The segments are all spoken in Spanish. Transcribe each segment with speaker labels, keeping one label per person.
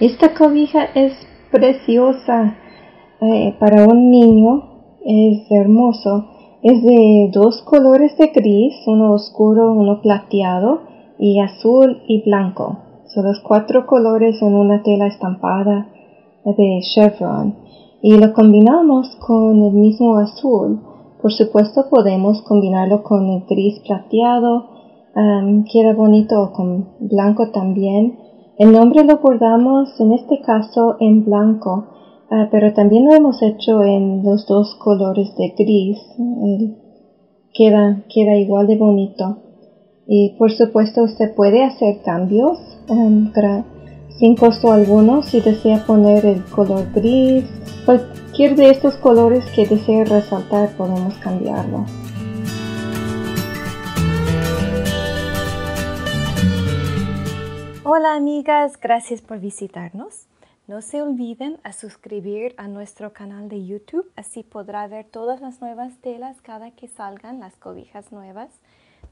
Speaker 1: Esta cobija es preciosa eh, para un niño, es hermoso. Es de dos colores de gris, uno oscuro, uno plateado, y azul y blanco. Son los cuatro colores en una tela estampada de chevron. Y lo combinamos con el mismo azul. Por supuesto podemos combinarlo con el gris plateado. queda bonito con blanco también. El nombre lo bordamos en este caso en blanco, ah, pero también lo hemos hecho en los dos colores de gris. queda, queda igual de bonito. Y por supuesto usted puede hacer cambios um, sin costo alguno si desea poner el color gris. Cualquier de estos colores que desee resaltar podemos cambiarlo.
Speaker 2: Hola amigas, gracias por visitarnos. No se olviden a suscribir a nuestro canal de YouTube, así podrá ver todas las nuevas telas cada que salgan las cobijas nuevas.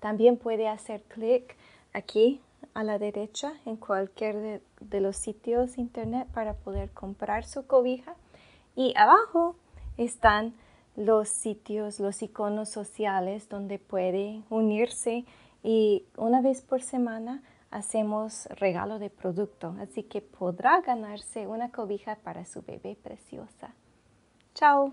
Speaker 2: También puede hacer clic aquí a la derecha en cualquier de, de, los sitios internet para poder comprar su cobija. Y abajo están los sitios, los iconos sociales donde puede unirse y una vez por semana hacemos regalo de producto, así que podrá ganarse una cobija para su bebé preciosa. Chao.